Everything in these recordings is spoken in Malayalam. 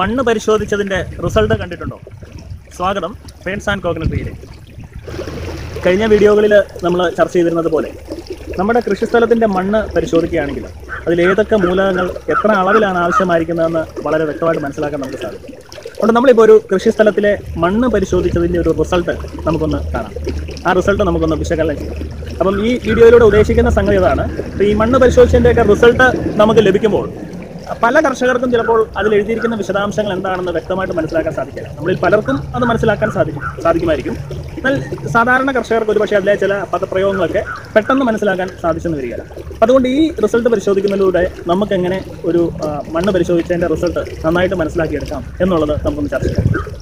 മണ്ണ് പരിശോധിച്ചതിന്റെ റിസൾട്ട് കണ്ടിട്ടുണ്ടോ? സ്വാഗതം. ഫേൺസ് ആൻഡ് കോക്കനട്രിയിലേക്ക് കഴിഞ്ഞ വീഡിയോകളിൽ നമ്മൾ ചർച്ച ചെയ്തിരുന്നത് പോലെ നമ്മുടെ കൃഷിസ്ഥലത്തിന്റെ മണ്ണ് പരിശോധിക്കുകയാണെങ്കിൽ അതിൽ ഏതൊക്കെ മൂലകങ്ങൾ എത്ര അളവിലാണ് ആവശ്യമായിരിക്കുന്നതെന്ന് വളരെ വ്യക്തമായിട്ട് മനസ്സിലാക്കാൻ നമുക്ക് സാധിക്കും. അതുകൊണ്ട് നമ്മളിപ്പോൾ ഒരു കൃഷിസ്ഥലത്തിലെ മണ്ണ് പരിശോധിച്ചതിന്റെ ഒരു റിസൾട്ട് നമുക്കൊന്ന് കാണാം. ആ റിസൾട്ട് നമുക്കൊന്ന് വിശകലനം ചെയ്യാം. അപ്പം ഈ വീഡിയോയിലൂടെ ഉദ്ദേശിക്കുന്ന സംഗതി അതാണ് അപ്പോൾ ഈ മണ്ണ് പരിശോധിച്ചതിന്റെയൊക്കെ റിസൾട്ട് നമുക്ക് ലഭിക്കുമ്പോൾ പല കർഷകർക്കും ചിലപ്പോൾ അതിൽ എഴുതിയിരിക്കുന്ന വിശദാംശങ്ങൾ എന്താണെന്ന് വ്യക്തമായിട്ട് മനസ്സിലാക്കാൻ സാധിക്കില്ല. നമ്മളിൽ പലർക്കും അത് മനസ്സിലാക്കാൻ സാധിക്കും സാധിക്കുമായിരിക്കും. എന്നാൽ സാധാരണ കർഷകർക്ക് ഒരുപക്ഷെ അതിലെ ചില പദപ്രയോഗങ്ങളൊക്കെ പെട്ടെന്ന് മനസ്സിലാക്കാൻ സാധിച്ചെന്ന് വരികയില്ല. അതുകൊണ്ട് ഈ റിസൾട്ട് പരിശോധിക്കുന്നതിലൂടെ നമുക്കെങ്ങനെ ഒരു മണ്ണ് പരിശോധിച്ചതിന്റെ റിസൾട്ട് നന്നായിട്ട് മനസ്സിലാക്കിയെടുക്കാം എന്നുള്ളത് നമുക്കൊന്ന് ചർച്ച ചെയ്യാം.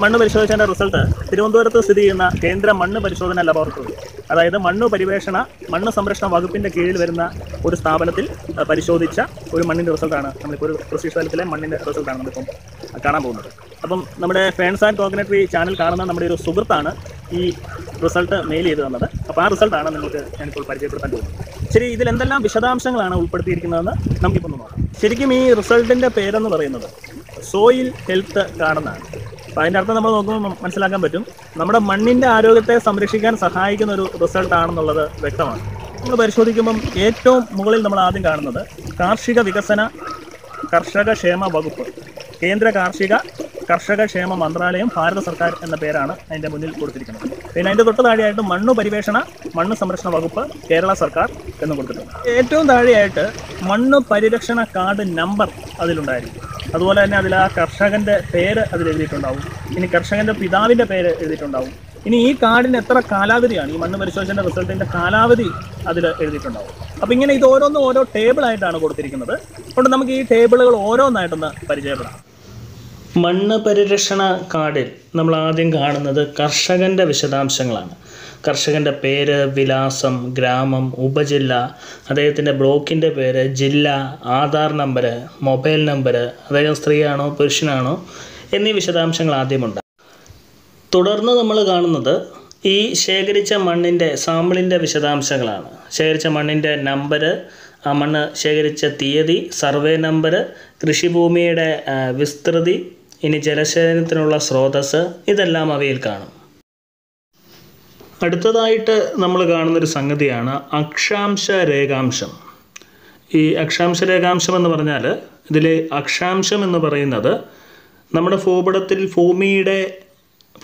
മണ്ണ് പരിശോധിച്ചതിന്റെ റിസൾട്ട് തിരുവനന്തപുരത്ത് സ്ഥിതി ചെയ്യുന്ന കേന്ദ്ര മണ്ണ് പരിശോധന ലബോറട്ടറി അതായത് മണ്ണ് പരിവേഷണ മണ്ണ് സംരക്ഷണ വകുപ്പിന്റെ കീഴിൽ വരുന്ന ഒരു സ്ഥാപനത്തിൽ പരിശോധിച്ച ഒരു മണ്ണിന്റെ റിസൾട്ടാണ്. നമ്മളിപ്പോൾ ഒരു കൃഷി സ്ഥലത്തിലെ മണ്ണിന്റെ റിസൾട്ടാണ് നമ്മളിപ്പം കാണാൻ പോകുന്നത്. അപ്പം നമ്മുടെ ഫാൻസ് ആൻഡ് കോഗ്നറ്ററി ചാനൽ കാണുന്ന നമ്മുടെ ഒരു സുഹൃത്താണ് ഈ റിസൾട്ട് മെയിൽ ചെയ്ത് തന്നത്. അപ്പോൾ ആ റിസൾട്ടാണ് നിങ്ങൾക്ക് ഞാനിപ്പോൾ പരിചയപ്പെടുത്താൻ പോകുന്നത്. ശരി ഇതിൽ എന്തെല്ലാം വിശദാംശങ്ങളാണ് ഉൾപ്പെടുത്തിയിരിക്കുന്നതെന്ന് നമുക്കിപ്പോൾ നോക്കാം. ശരിക്കും ഈ റിസൾട്ടിന്റെ പേരെന്ന് പറയുന്നത് സോയിൽ ഹെൽത്ത് കാർഡെന്നാണ് അപ്പോൾ അതിന്റെ അർത്ഥം നമ്മൾ നോക്കുമ്പോൾ മനസ്സിലാക്കാൻ പറ്റും. നമ്മുടെ മണ്ണിന്റെ ആരോഗ്യത്തെ സംരക്ഷിക്കാൻ സഹായിക്കുന്ന ഒരു റിസൾട്ട് ആണെന്നുള്ളത് വ്യക്തമാണ്. നമ്മൾ പരിശോധിക്കുമ്പം ഏറ്റവും മുകളിൽ നമ്മൾ ആദ്യം കാണുന്നത് കാർഷിക വികസന കർഷക ക്ഷേമ വകുപ്പ്. കേന്ദ്ര കാർഷിക കർഷക ക്ഷേമ മന്ത്രാലയം ഭാരത സർക്കാർ എന്ന പേരാണ് അതിന്റെ മുന്നിൽ കൊടുത്തിരിക്കുന്നത്. പിന്നെ അതിന്റെ തൊട്ട് താഴെയായിട്ട് മണ്ണ് പരിവേഷണ മണ്ണ് സംരക്ഷണ വകുപ്പ് കേരള സർക്കാർ എന്ന് കൊടുത്തിട്ടുണ്ട്. ഏറ്റവും താഴെയായിട്ട് മണ്ണ് പരിരക്ഷണ കാർഡ് നമ്പർ അതിലുണ്ടായിരിക്കും. അതുപോലെ തന്നെ അതിൽ ആ കർഷകന്റെ പേര് അതിൽ എഴുതിയിട്ടുണ്ടാവും. ഇനി കർഷകന്റെ പിതാവിന്റെ പേര് എഴുതിയിട്ടുണ്ടാവും. ഇനി ഈ കാർഡിന് എത്ര കാലാവധിയാണ്? ഈ മണ്ണ് പരിശോധന റിസൾട്ടിന്റെ കാലാവധി അതിൽ എഴുതിയിട്ടുണ്ടാവും. അപ്പോൾ ഇങ്ങനെ ഇത് ഓരോന്നും ഓരോ ടേബിളായിട്ടാണ് കൊടുത്തിരിക്കുന്നത്. അതുകൊണ്ട് നമുക്ക് ഈ ടേബിളുകൾ ഓരോന്നായിട്ടൊന്ന് പരിചയപ്പെടാം. മണ്ണ് പരിരക്ഷണ കാർഡിൽ നമ്മൾ ആദ്യം കാണുന്നത് കർഷകന്റെ വിശദാംശങ്ങളാണ്. കർഷകന്റെ പേര് വിലാസം ഗ്രാമം ഉപജില്ല അദ്ദേഹത്തിന്റെ ബ്ലോക്കിന്റെ പേര് ജില്ല ആധാർ നമ്പർ മൊബൈൽ നമ്പർ അദ്ദേഹം സ്ത്രീയാണോ പുരുഷനാണോ എന്നീ വിശദാംശങ്ങൾ ആദ്യമുണ്ട്. തുടർന്ന് നമ്മൾ കാണുന്നത് ഈ ശേഖരിച്ച മണ്ണിന്റെ സാമ്പിളിന്റെ വിശദാംശങ്ങളാണ്. ശേഖരിച്ച മണ്ണിന്റെ നമ്പർ ആ മണ്ണ് ശേഖരിച്ച തീയതി സർവേ നമ്പർ കൃഷിഭൂമിയുടെ വിസ്തൃതി ഇനി ജലസേചനത്തിനുള്ള സ്രോതസ് ഇതെല്ലാം അവയിൽ കാണും. അടുത്തതായിട്ട് നമ്മൾ കാണുന്നൊരു സംഗതിയാണ് അക്ഷാംശ രേഖാംശം. ഈ അക്ഷാംശ രേഖാംശം എന്ന് പറഞ്ഞാൽ ഇതിലെ അക്ഷാംശം എന്ന് പറയുന്നത് നമ്മുടെ ഭൂപടത്തിൽ ഭൂമിയുടെ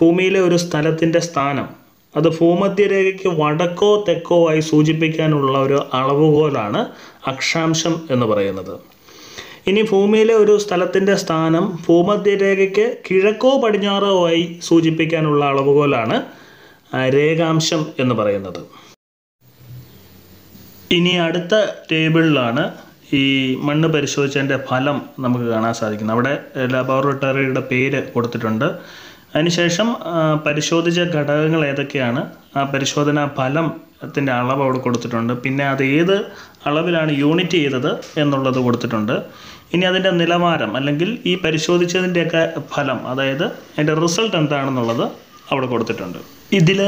ഭൂമിയിലെ ഒരു സ്ഥലത്തിന്റെ സ്ഥാനം അത് ഭൂമധ്യരേഖയ്ക്ക് വടക്കോ തെക്കോ ആയി സൂചിപ്പിക്കാനുള്ള ഒരു അളവുകോലാണ് അക്ഷാംശം എന്ന് പറയുന്നത്. ഇനി ഭൂമിയിലെ ഒരു സ്ഥലത്തിന്റെ സ്ഥാനം ഭൂമധ്യരേഖയ്ക്ക് കിഴക്കോ പടിഞ്ഞാറോ ആയി സൂചിപ്പിക്കാനുള്ള അളവുകോലാണ് രേഖാംശം എന്ന് പറയുന്നത്. ഇനി അടുത്ത ടേബിളിലാണ് ഈ മണ്ണ് പരിശോധിച്ചതിന്റെ ഫലം നമുക്ക് കാണാൻ സാധിക്കുന്നത്. അവിടെ ലബോറട്ടറിയുടെ പേര് കൊടുത്തിട്ടുണ്ട്. അതിനുശേഷം പരിശോധിച്ച ഘടകങ്ങൾ ഏതൊക്കെയാണ്? ആ പരിശോധനാ ഫലത്തിന്റെ അളവ് അവിടെ കൊടുത്തിട്ടുണ്ട്. പിന്നെ അത് ഏത് അളവിലാണ് യൂണിറ്റ് ചെയ്തത് എന്നുള്ളത് കൊടുത്തിട്ടുണ്ട്. ഇനി അതിന്റെ നിലവാരം അല്ലെങ്കിൽ ഈ പരിശോധിച്ചതിന്റെയൊക്കെ ഫലം അതായത് അതിന്റെ റിസൾട്ട് എന്താണെന്നുള്ളത് അവിടെ കൊടുത്തിട്ടുണ്ട്. ഇതിൽ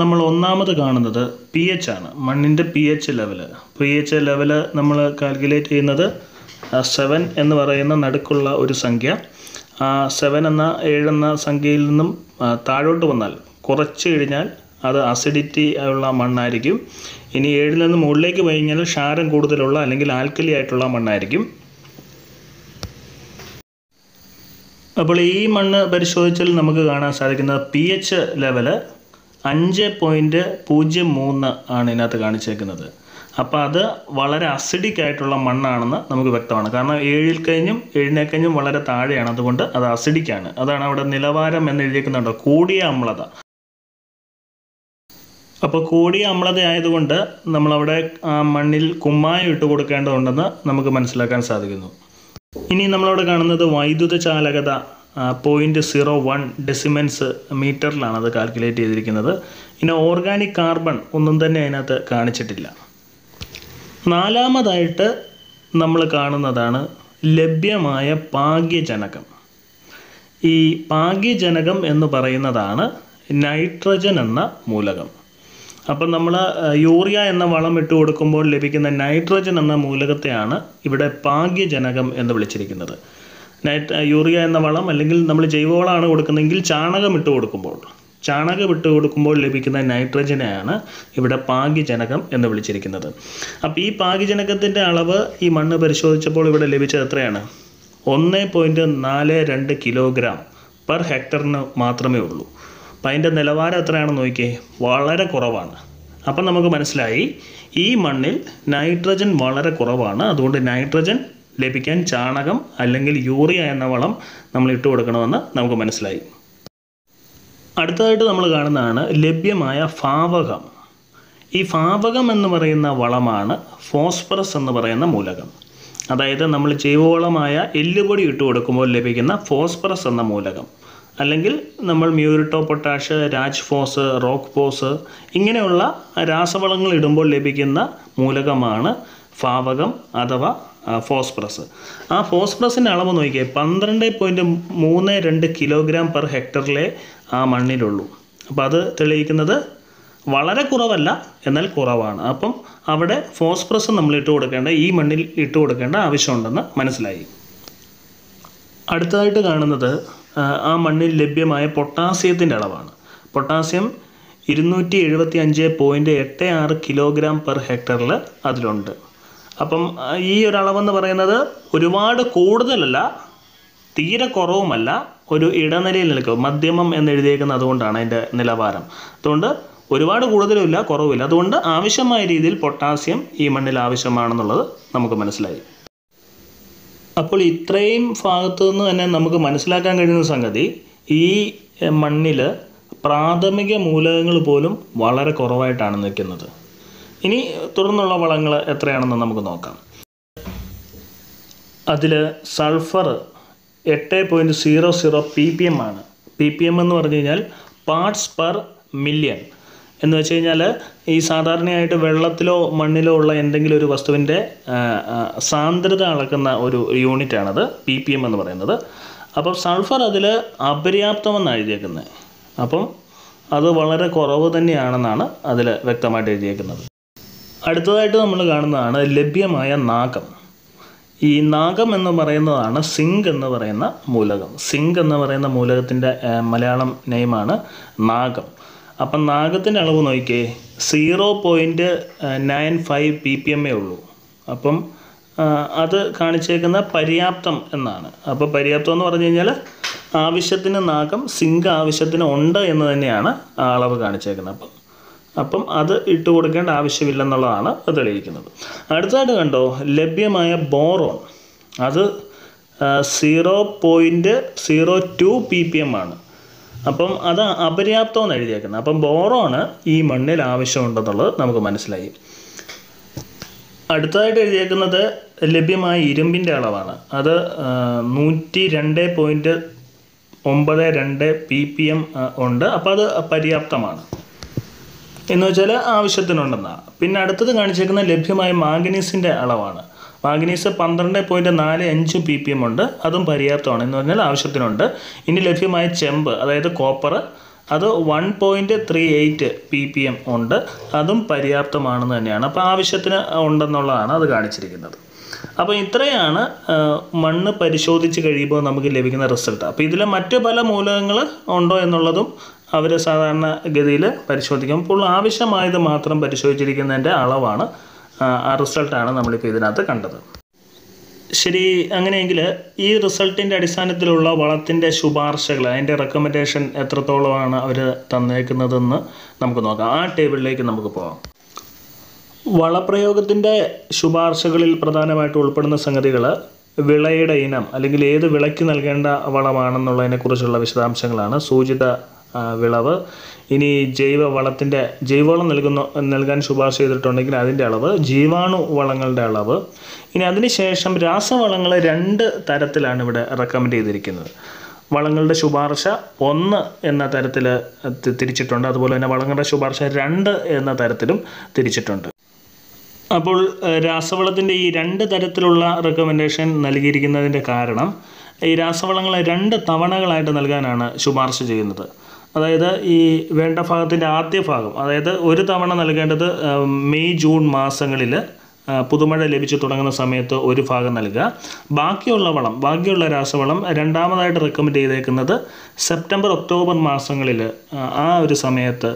നമ്മൾ ഒന്നാമത് കാണുന്നത് പി എച്ച് ആണ്. മണ്ണിന്റെ P H level P H level നമ്മൾ കാൽക്കുലേറ്റ് ചെയ്യുന്നത് സെവൻ എന്ന് പറയുന്ന നടുക്കുള്ള ഒരു സംഖ്യ. സെവൻ എന്ന ഏഴെന്ന സംഖ്യയിൽ നിന്നും താഴോട്ട് വന്നാൽ കുറച്ച് കഴിഞ്ഞാൽ അത് അസിഡിറ്റി ഉള്ള മണ്ണായിരിക്കും. ഇനി ഏഴിൽ നിന്ന് മുകളിലേക്ക് പോയി കഴിഞ്ഞാൽ ക്ഷാരം കൂടുതലുള്ള അല്ലെങ്കിൽ ആൽക്കലി ആയിട്ടുള്ള മണ്ണായിരിക്കും. അപ്പോൾ ഈ മണ്ണ് പരിശോധിച്ചാൽ നമുക്ക് കാണാൻ സാധിക്കുന്നത് പി എച്ച് ലെവൽ അഞ്ച് പോയിന്റ് പൂജ്യം മൂന്ന് ആണ് ഇതിനകത്ത് കാണിച്ചേക്കുന്നത്. അപ്പോൾ അത് വളരെ അസിഡിക് ആയിട്ടുള്ള മണ്ണാണെന്ന് നമുക്ക് വ്യക്തമാണ്. കാരണം ഏഴിൽ കഴിഞ്ഞും ഏഴിനെ കഴിഞ്ഞും വളരെ താഴെയാണ്. അതുകൊണ്ട് അത് അസിഡിക്കാണ് അതാണ് അവിടെ നിലവാരം എന്ന് എഴുതിയിരിക്കുന്നുണ്ടോ കൂടിയ അമ്ലത. അപ്പോൾ കൂടിയ അമ്ലത ആയതുകൊണ്ട് നമ്മളവിടെ മണ്ണിൽ കുമ്മായം ഇട്ട് കൊടുക്കേണ്ടതുണ്ടെന്ന് നമുക്ക് മനസ്സിലാക്കാൻ സാധിക്കുന്നു. ഇനി നമ്മളവിടെ കാണുന്നത് വൈദ്യുത ചാലകത പോയിന്റ് സീറോ വൺ ഡെസിമെൻസ് മീറ്ററിലാണ് അത് കാൽക്കുലേറ്റ് ചെയ്തിരിക്കുന്നത്. പിന്നെ ഓർഗാനിക് കാർബൺ ഒന്നും തന്നെ അതിനകത്ത് കാണിച്ചിട്ടില്ല. നാലാമതായിട്ട് നമ്മൾ കാണുന്നതാണ് ലഭ്യമായ പാഗ്യജനകം ഈ പാഗ്യജനകം എന്ന് പറയുന്നതാണ് നൈട്രജൻ എന്ന മൂലകം. അപ്പം നമ്മൾ യൂറിയ എന്ന വളം ഇട്ട് കൊടുക്കുമ്പോൾ ലഭിക്കുന്ന നൈട്രജൻ എന്ന മൂലകത്തെയാണ് ഇവിടെ പാഗ്യജനകം എന്ന് വിളിച്ചിരിക്കുന്നത്. നൈറ്റ് യൂറിയ എന്ന വളം അല്ലെങ്കിൽ നമ്മൾ ജൈവവളമാണ് കൊടുക്കുന്നതെങ്കിൽ ചാണകം ഇട്ട് കൊടുക്കുമ്പോൾ ചാണകം ഇട്ട് കൊടുക്കുമ്പോൾ ലഭിക്കുന്ന നൈട്രജനെയാണ് ഇവിടെ പാകിജനകം എന്ന് വിളിച്ചിരിക്കുന്നത്. അപ്പോൾ ഈ പാകിജനകത്തിന്റെ അളവ് ഈ മണ്ണ് പരിശോധിച്ചപ്പോൾ ഇവിടെ ലഭിച്ചത് എത്രയാണ്? ഒന്ന് പോയിന്റ് നാല് രണ്ട് കിലോഗ്രാം പെർ ഹെക്ടറിന് മാത്രമേ ഉള്ളൂ. അപ്പം അതിന്റെ നിലവാരം എത്രയാണെന്ന് നോക്കിയേ? വളരെ കുറവാണ്. അപ്പം നമുക്ക് മനസ്സിലായി ഈ മണ്ണിൽ നൈട്രജൻ വളരെ കുറവാണ്. അതുകൊണ്ട് നൈട്രജൻ ലഭിക്കാൻ ചാണകം അല്ലെങ്കിൽ യൂറിയ എന്ന വളം നമ്മൾ ഇട്ട് കൊടുക്കണമെന്ന് നമുക്ക് മനസ്സിലായി. അടുത്തതായിട്ട് നമ്മൾ കാണുന്നതാണ് ലഭ്യമായ ഫാവകം. ഈ ഫാവകം എന്ന് പറയുന്ന വളമാണ് ഫോസ്ഫറസ് എന്ന് പറയുന്ന മൂലകം. അതായത് നമ്മൾ ജൈവവളമായ എല്ലുപൊടി ഇട്ട് കൊടുക്കുമ്പോൾ ലഭിക്കുന്ന ഫോസ്ഫറസ് എന്ന മൂലകം. അല്ലെങ്കിൽ നമ്മൾ muriate of potash Rajphos rock phos ഇങ്ങനെയുള്ള രാസവളങ്ങൾ ഇടുമ്പോൾ ലഭിക്കുന്ന മൂലകമാണ് ഫാവകം അഥവാ ഫോസ്ഫറസ്. ആ ഫോസ്ഫറസിന്റെ അളവ് നോക്കിയേ പന്ത്രണ്ട് പോയിന്റ് മൂന്ന് രണ്ട് കിലോഗ്രാം പെർ ഹെക്ടറിലെ ആ മണ്ണിലുള്ളൂ. അപ്പോൾ അത് തെളിയിക്കുന്നത് വളരെ കുറവല്ല എന്നാൽ കുറവാണ്. അപ്പം അവിടെ ഫോസ്ഫറസ് നമ്മൾ ഇട്ട് കൊടുക്കേണ്ട ഈ മണ്ണിൽ ഇട്ട് കൊടുക്കേണ്ട ആവശ്യമുണ്ടെന്ന് മനസ്സിലായി. അടുത്തതായിട്ട് കാണുന്നത് ആ, മണ്ണിൽ ലഭ്യമായ പൊട്ടാസ്യത്തിന്റെ അളവാണ്. പൊട്ടാസ്യം ഇരുന്നൂറ്റി എഴുപത്തി അഞ്ച് പോയിന്റ് എട്ട് ആറ് കിലോഗ്രാം പെർ ഹെക്ടറിൽ അതിലുണ്ട്. അപ്പം ഈ ഒരു അളവെന്ന് പറയുന്നത് ഒരുപാട് കൂടുതലല്ല തീരെ കുറവുമല്ല ഒരു ഇടനിലയിൽ നിൽക്കും. മധ്യമം എന്ന് എഴുതിയേക്കുന്നത് അതുകൊണ്ടാണ് അതിന്റെ നിലവാരം. അതുകൊണ്ട് ഒരുപാട് കൂടുതലുമില്ല കുറവുമില്ല. അതുകൊണ്ട് ആവശ്യമായ രീതിയിൽ പൊട്ടാസ്യം ഈ മണ്ണിൽ ആവശ്യമാണെന്നുള്ളത് നമുക്ക് മനസ്സിലായി. അപ്പോൾ ഇത്രയും ഭാഗത്തു നിന്ന് തന്നെ നമുക്ക് മനസ്സിലാക്കാൻ കഴിയുന്ന സംഗതി ഈ മണ്ണിൽ പ്രാഥമിക മൂലകങ്ങൾ പോലും വളരെ കുറവായിട്ടാണ് നിൽക്കുന്നത്. ഇനി തുടർന്നുള്ള വളങ്ങൾ എത്രയാണെന്ന് നമുക്ക് നോക്കാം. അതിൽ സൾഫർ എട്ട് point zero zero P P M ആണ്. പി പി എം എന്ന് പറഞ്ഞു കഴിഞ്ഞാൽ പാർട്സ് പെർ മില്യൺ എന്ന് വെച്ച് കഴിഞ്ഞാൽ ഈ സാധാരണയായിട്ട് വെള്ളത്തിലോ മണ്ണിലോ ഉള്ള എന്തെങ്കിലും ഒരു വസ്തുവിന്റെ സാന്ദ്രത അളക്കുന്ന ഒരു യൂണിറ്റാണത് പി പി എം എന്ന് പറയുന്നത്. അപ്പം സൾഫർ അതിൽ അപര്യാപ്തമെന്നാണ് എഴുതിയേക്കുന്നത്. അപ്പം അത് വളരെ കുറവ് തന്നെയാണെന്നാണ് അതിൽ വ്യക്തമായിട്ട് എഴുതിയേക്കുന്നത്. അടുത്തതായിട്ട് നമ്മൾ കാണുന്നതാണ് ലഭ്യമായ നാഗം. ഈ നാഗം എന്ന് പറയുന്നതാണ് സിങ്ക് എന്ന് പറയുന്ന മൂലകം. സിങ്ക് എന്ന് പറയുന്ന മൂലകത്തിന്റെ മലയാളം നെയിമാണ് നാഗം. അപ്പം നാഗത്തിന്റെ അളവ് നോക്കിയേ. Zero point nine five P P എമ്മേ ഉള്ളൂ. അപ്പം അത് കാണിച്ചേക്കുന്ന പര്യാപ്തം എന്നാണ്. അപ്പോൾ പര്യാപ്തം എന്ന് പറഞ്ഞു കഴിഞ്ഞാൽ ആവശ്യത്തിന് നാഗം സിങ്ക് ആവശ്യത്തിന് ഉണ്ട് എന്ന് തന്നെയാണ് ആ അളവ് കാണിച്ചേക്കുന്നത്. അപ്പം അപ്പം അത് ഇട്ട് കൊടുക്കേണ്ട ആവശ്യമില്ലെന്നുള്ളതാണ് തെളിയിക്കുന്നത്. അടുത്തതായിട്ട് കണ്ടോ ലഭ്യമായ ബോറോൺ. അത് zero point zero two P P M ആണ്. അപ്പം അത് അപര്യാപ്തമെന്ന് എഴുതിയേക്കുന്നത്. അപ്പം ബോറോണ് ഈ മണ്ണിൽ ആവശ്യമുണ്ടെന്നുള്ളത് നമുക്ക് മനസ്സിലായി. അടുത്തതായിട്ട് എഴുതിയേക്കുന്നത് ലഭ്യമായ ഇരുമ്പിന്റെ അളവാണ്. അത് നൂറ്റി രണ്ട് പോയിന്റ് ഒമ്പത് രണ്ട് പി പി എം ഉണ്ട്. അപ്പം അത് പര്യാപ്തമാണ് എന്ന് വെച്ചാൽ ആവശ്യത്തിനുണ്ടെന്നാണ്. പിന്നെ അടുത്തത് കാണിച്ചേക്കുന്ന ലഭ്യമായ മാംഗനീസിന്റെ അളവാണ്. മാംഗനീസ് പന്ത്രണ്ട് പോയിന്റ് നാല് അഞ്ച് പി പി എം ഉണ്ട്. അതും പര്യാപ്തമാണ് എന്ന് പറഞ്ഞാൽ ആവശ്യത്തിനുണ്ട്. ഇനി ലഭ്യമായ ചെമ്പ് അതായത് കോപ്പർ അത് one point three eight P P M ഉണ്ട്. അതും പര്യാപ്തമാണെന്ന് തന്നെയാണ്. അപ്പോൾ ആവശ്യത്തിന് ഉണ്ടെന്നുള്ളതാണ് അത് കാണിച്ചിരിക്കുന്നത്. അപ്പോൾ ഇത്രയാണ് മണ്ണ് പരിശോധിച്ച് കഴിയുമ്പോൾ നമുക്ക് ലഭിക്കുന്ന റിസൾട്ട്. അപ്പോൾ ഇതിൽ മറ്റു പല മൂലകങ്ങൾ ഉണ്ടോ എന്നുള്ളതും അവർ സാധാരണ ഗതിയിൽ പരിശോധിക്കും. അപ്പോൾ ആവശ്യമായത് മാത്രം പരിശോധിച്ചിരിക്കുന്നതിന്റെ അളവാണ് ആ, റിസൾട്ടാണ് നമ്മളിപ്പോൾ ഇതിനകത്ത് കണ്ടത്. ശരി അങ്ങനെയെങ്കിൽ ഈ റിസൾട്ടിന്റെ അടിസ്ഥാനത്തിലുള്ള വളത്തിന്റെ ശുപാർശകൾ അതിന്റെ റെക്കമെൻഡേഷൻ എത്രത്തോളമാണ് അവർ തന്നേക്കുന്നതെന്ന് നമുക്ക് നോക്കാം. ആ ടേബിളിലേക്ക് നമുക്ക് പോകാം വളപ്രയോഗത്തിന്റെ ശുപാർശകളിൽ പ്രധാനമായിട്ട് ഉൾപ്പെടുന്ന സംഗതികൾ വിളയുടെ ഇനം അല്ലെങ്കിൽ ഏത് വിളയ്ക്ക് നൽകേണ്ട വളമാണെന്നുള്ളതിനെക്കുറിച്ചുള്ള വിശദാംശങ്ങളാണ് സൂചിത വിളവ്. ഇനി ജൈവ വളത്തിന്റെ ജൈവവളം നൽകുന്ന നൽകാൻ ശുപാർശ ചെയ്തിട്ടുണ്ടെങ്കിൽ അതിന്റെ അളവ് ജീവാണു വളങ്ങളുടെ അളവ്. ഇനി അതിനുശേഷം രാസവളങ്ങൾ രണ്ട് തരത്തിലാണ് ഇവിടെ റെക്കമെൻഡ് ചെയ്തിരിക്കുന്നത്. വളങ്ങളുടെ ശുപാർശ ഒന്ന് എന്ന തരത്തിൽ തിരിച്ചിട്ടുണ്ട്. അതുപോലെ തന്നെ വളങ്ങളുടെ ശുപാർശ രണ്ട് എന്ന തരത്തിലും തിരിച്ചിട്ടുണ്ട്. അപ്പോൾ രാസവളത്തിന്റെ ഈ രണ്ട് തരത്തിലുള്ള റെക്കമെൻഡേഷൻ നൽകിയിരിക്കുന്നതിന്റെ കാരണം ഈ രാസവളങ്ങളെ രണ്ട് തവണകളായിട്ട് നൽകാനാണ് ശുപാർശ ചെയ്യുന്നത്. അതായത് ഈ വേണ്ട ഭാഗത്തിന്റെ ആദ്യ ഭാഗം അതായത് ഒരു തവണ നൽകേണ്ടത് മെയ് ജൂൺ മാസങ്ങളിൽ പുതുമഴ ലഭിച്ചു തുടങ്ങുന്ന സമയത്ത് ഒരു ഭാഗം നൽകുക. ബാക്കിയുള്ള വളം ബാക്കിയുള്ള രാസവളം രണ്ടാമതായിട്ട് റെക്കമെൻഡ് ചെയ്തേക്കുന്നത് സെപ്റ്റംബർ ഒക്ടോബർ മാസങ്ങളിൽ ആ ഒരു സമയത്ത്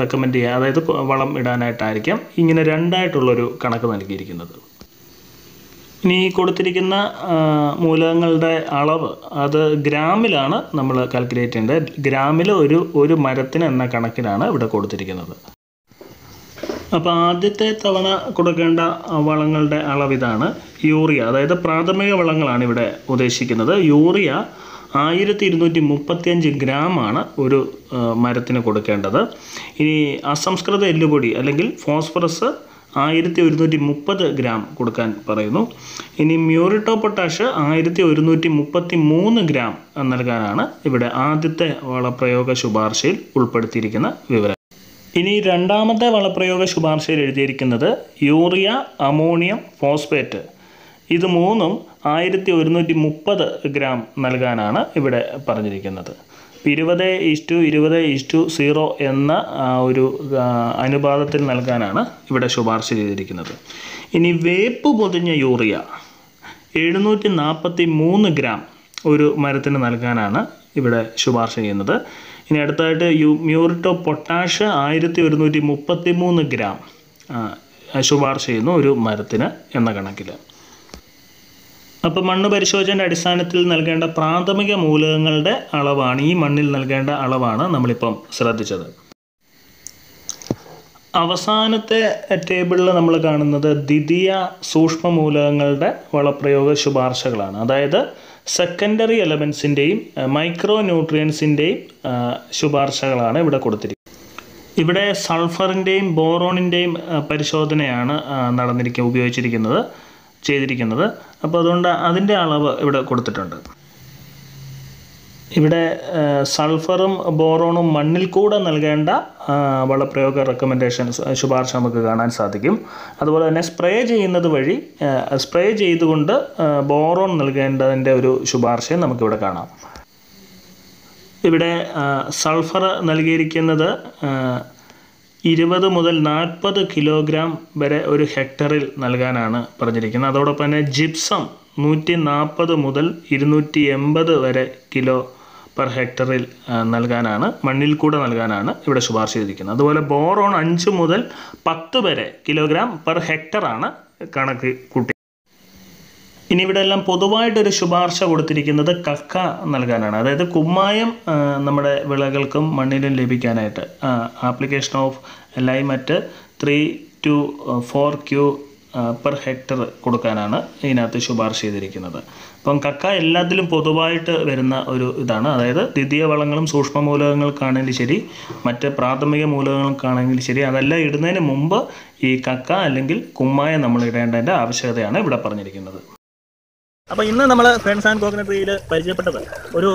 റെക്കമെൻഡ് ചെയ്യുക. അതായത് വളം ഇടാനായിട്ടായിരിക്കാം. ഇങ്ങനെ രണ്ടായിട്ടുള്ളൊരു കണക്ക് നൽകിയിരിക്കുന്നത്. ഇനി കൊടുത്തിരിക്കുന്ന മൂലകങ്ങളുടെ അളവ് അത് ഗ്രാമിലാണ് നമ്മൾ കാൽക്കുലേറ്റ് ചെയ്യേണ്ടത്. ഗ്രാമിൽ ഒരു ഒരു മരത്തിന് എന്ന കണക്കിലാണ് ഇവിടെ കൊടുത്തിരിക്കുന്നത്. അപ്പോൾ ആദ്യത്തെ തവണ കൊടുക്കേണ്ട വളങ്ങളുടെ അളവ് ഇതാണ് യൂറിയ. അതായത് പ്രാഥമിക വളങ്ങളാണ് ഇവിടെ ഉദ്ദേശിക്കുന്നത്. യൂറിയ ആയിരത്തി ഇരുന്നൂറ്റി മുപ്പത്തിയഞ്ച് ഗ്രാമാണ് ഒരു മരത്തിന് കൊടുക്കേണ്ടത്. ഇനി അസംസ്കൃത എല്ലുപൊടി അല്ലെങ്കിൽ ഫോസ്ഫറസ് ആയിരത്തി ഒരുന്നൂറ്റി മുപ്പത് ഗ്രാം കൊടുക്കാൻ പറയുന്നു. ഇനി മ്യൂറിട്ടോ പൊട്ടാഷ് ആയിരത്തി ഒരുന്നൂറ്റി മുപ്പത്തി മൂന്ന് ഗ്രാം നൽകാനാണ് ഇവിടെ ആദ്യത്തെ വളപ്രയോഗ ശുപാർശയിൽ ഉൾപ്പെടുത്തിയിരിക്കുന്ന വിവരം. ഇനി രണ്ടാമത്തെ വളപ്രയോഗ ശുപാർശയിൽ എഴുതിയിരിക്കുന്നത് യൂറിയ അമോണിയം ഫോസ്ഫേറ്റ്. ഇത് മൂന്നും ആയിരത്തി ഒരുന്നൂറ്റി മുപ്പത് ഗ്രാം നൽകാനാണ് ഇവിടെ പറഞ്ഞിരിക്കുന്നത്. ഇരുപത് ഇഷ്ടു ഇരുപത് ഇഷ്ടു സീറോ എന്ന ഒരു അനുപാതത്തിൽ നൽകാനാണ് ഇവിടെ ശുപാർശ ചെയ്തിരിക്കുന്നത്. ഇനി വേപ്പ് പൊതിഞ്ഞ യൂറിയ എഴുന്നൂറ്റി നാൽപ്പത്തി മൂന്ന് ഗ്രാം ഒരു മരത്തിന് നൽകാനാണ് ഇവിടെ ശുപാർശ ചെയ്യുന്നത്. ഇനി അടുത്തായിട്ട് യു മ്യൂറിറ്റോ പൊട്ടാഷ് ആയിരത്തി ഒരുന്നൂറ്റി മുപ്പത്തി മൂന്ന് ഗ്രാം ശുപാർശ ചെയ്യുന്നു ഒരു മരത്തിന് എന്ന കണക്കിൽ അപ്പോൾ മണ്ണ് പരിശോധനയുടെ അടിസ്ഥാനത്തിൽ നൽകേണ്ട പ്രാഥമിക മൂലകങ്ങളുടെ അളവാണ്. ഈ മണ്ണിൽ നൽകേണ്ട അളവാണ് നമ്മളിപ്പം ശ്രദ്ധിച്ചത്. അവസാനത്തെ ടേബിളിൽ നമ്മൾ കാണുന്നത് ദ്വിതീയ സൂക്ഷ്മ മൂലകങ്ങളുടെ വളപ്രയോഗ ശുപാർശകളാണ്. അതായത് സെക്കൻഡറി എലമെൻസിന്റെയും മൈക്രോ ന്യൂട്രിയൻസിന്റെയും ശുപാർശകളാണ് ഇവിടെ കൊടുത്തിരിക്കുന്നത്. ഇവിടെ സൾഫറിന്റെയും ബോറോണിന്റെയും പരിശോധനയാണ് നടന്നിരിക്കുക ഉപയോഗിച്ചിരിക്കുന്നത്. ചെയ്തിരിക്കുന്നത്. അപ്പോൾ അതുകൊണ്ട് അതിന്റെ അളവ് ഇവിടെ കൊടുത്തിട്ടുണ്ട്. ഇവിടെ സൾഫറും ബോറോണും മണ്ണിൽ കൂടെ നൽകേണ്ട വളപ്രയോഗ റെക്കമെൻഡേഷൻസ് ശുപാർശ നമുക്ക് കാണാൻ സാധിക്കും. അതുപോലെ തന്നെ സ്പ്രേ ചെയ്യുന്നത് വഴി സ്പ്രേ ചെയ്തുകൊണ്ട് ബോറോൺ നൽകേണ്ടതിന്റെ ഒരു ശുപാർശയും നമുക്കിവിടെ കാണാം. ഇവിടെ സൾഫർ നൽകിയിരിക്കുന്നത് ഇരുപത് മുതൽ നാൽപ്പത് കിലോഗ്രാം വരെ ഒരു ഹെക്ടറിൽ നൽകാനാണ് പറഞ്ഞിരിക്കുന്നത്. അതോടൊപ്പം തന്നെ ജിപ്സം നൂറ്റി നാൽപ്പത് മുതൽ ഇരുന്നൂറ്റി എൺപത് വരെ കിലോ പെർ ഹെക്ടറിൽ നൽകാനാണ് മണ്ണിൽ കൂടെ നൽകാനാണ് ഇവിടെ ശുപാർശ ചെയ്തിരിക്കുന്നത്. അതുപോലെ ബോറോൺ അഞ്ച് മുതൽ പത്ത് വരെ കിലോഗ്രാം പെർ ഹെക്ടറാണ് കണക്ക് കൂട്ടി ഇനി ഇവിടെ എല്ലാം പൊതുവായിട്ടൊരു ശുപാർശ കൊടുത്തിരിക്കുന്നത് കക്ക നൽകാനാണ്. അതായത് കുമ്മായം നമ്മുടെ വിളകൾക്കും മണ്ണിലും ലഭിക്കാനായിട്ട്. Application of ലൈമറ്റ് three two four Q per hectare കൊടുക്കാനാണ് ഇതിനകത്ത് ശുപാർശ ചെയ്തിരിക്കുന്നത്. അപ്പം കക്ക എല്ലാത്തിലും പൊതുവായിട്ട് വരുന്ന ഒരു ഇതാണ്. അതായത് ദ്വിതീയ വളങ്ങളും സൂക്ഷ്മ മൂലകങ്ങൾക്കാണെങ്കിലും ശരി മറ്റ് പ്രാഥമിക മൂലകങ്ങൾക്കാണെങ്കിലും ശരി അതെല്ലാം ഇടുന്നതിന് മുമ്പ് ഈ കക്ക അല്ലെങ്കിൽ കുമ്മായ നമ്മൾ ഇടേണ്ടതിന്റെ ആവശ്യകതയാണ് ഇവിടെ പറഞ്ഞിരിക്കുന്നത്. അപ്പോൾ ഇന്ന് നമ്മൾ ഫ്രണ്ട്സ് ആൻഡ് കോക്കനട്ട് കോക്കനട്രിയിൽ പരിചയപ്പെട്ടത് ഒരു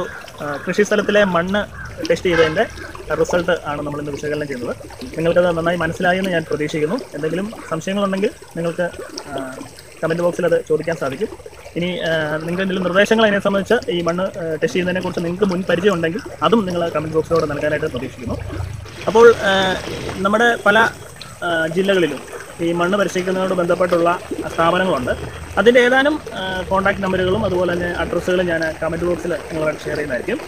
കൃഷി സ്ഥലത്തിലെ മണ്ണ് ടെസ്റ്റ് ചെയ്തതിന്റെ റിസൾട്ട് ആണ് നമ്മൾ ഇന്ന് വിശകലനം ചെയ്യുന്നത്. നിങ്ങൾക്കത് നന്നായി മനസ്സിലായി എന്ന് ഞാൻ പ്രതീക്ഷിക്കുന്നു. എന്തെങ്കിലും സംശയങ്ങളുണ്ടെങ്കിൽ നിങ്ങൾക്ക് കമന്റ് ബോക്സിൽ അത് ചോദിക്കാൻ സാധിക്കും. ഇനി നിങ്ങൾക്ക് എന്തെങ്കിലും നിർദ്ദേശങ്ങൾ അതിനെ സംബന്ധിച്ച് ഈ മണ്ണ് ടെസ്റ്റ് ചെയ്യുന്നതിനെക്കുറിച്ച് നിങ്ങൾക്ക് മുൻ പരിചയം ഉണ്ടെങ്കിൽ അതും നിങ്ങൾ കമന്റ് ബോക്സിലൂടെ നൽകാനായിട്ട് പ്രതീക്ഷിക്കുന്നു. അപ്പോൾ നമ്മുടെ പല ജില്ലകളിലും ഈ മണ്ണ് പരിശീലിക്കുന്നതിനോട് ബന്ധപ്പെട്ടുള്ള സ്ഥാപനങ്ങളുണ്ട്. അതിന്റെ ഏതാനും കോൺടാക്ട് നമ്പറുകളും അതുപോലെ തന്നെ അഡ്രസ്സുകളും ഞാൻ കമന്റ് ബോക്സിൽ നിങ്ങളായിട്ട് ഷെയർ ചെയ്യുന്നതായിരിക്കും.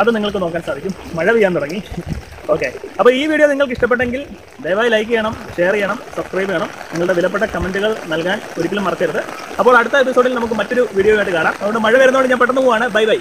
അത് നിങ്ങൾക്ക് നോക്കാൻ സാധിക്കും. മഴ പെയ്യാൻ തുടങ്ങി. ഓക്കെ അപ്പോൾ ഈ വീഡിയോ നിങ്ങൾക്ക് ഇഷ്ടപ്പെട്ടെങ്കിൽ ദയവായി ലൈക്ക് ചെയ്യണം ഷെയർ ചെയ്യണം സബ്സ്ക്രൈബ് ചെയ്യണം. നിങ്ങളുടെ വിലപ്പെട്ട കമന്റുകൾ നൽകാൻ ഒരിക്കലും മറക്കരുത്. അപ്പോൾ അടുത്ത എപ്പിസോഡിൽ നമുക്ക് മറ്റൊരു വീഡിയോ ആയിട്ട് കാണാം. അതുകൊണ്ട് മഴ വരുന്നതുകൊണ്ട് ഞാൻ പെട്ടെന്ന് പോവാണ്. Bye bye